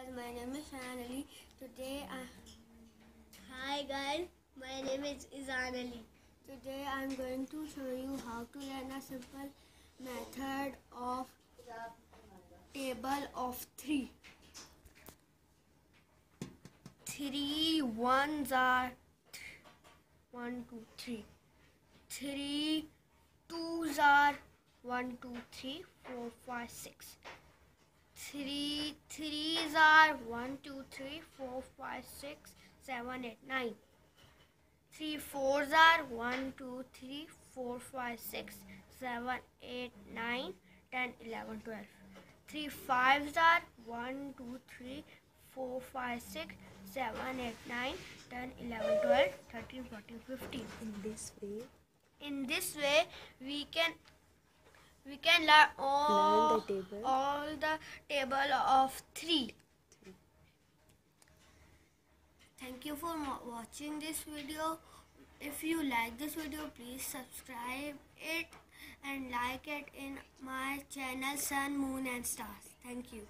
guys, my name is Shayan Ali. Today I... hi guys, my name is Izanali. Today, I'm going to show you how to learn a simple method of table of three. Three ones are one, two, three. Three twos are one, two, three, four, five, six. Three threes are one, two, three, four, five, six, seven, eight, nine. Three fours are one, two, three, four, five, six, seven, eight, nine, ten, eleven, twelve. Three fives are one, two, three, four, five, six, seven, eight, nine, ten, eleven, twelve, thirteen, fourteen, fifteen. in this way In this way, we can we can learn all the table. all the table of three. Thank you for watching this video. If you like this video, please subscribe it and like it in my channel Sun, Moon and Stars. Thank you.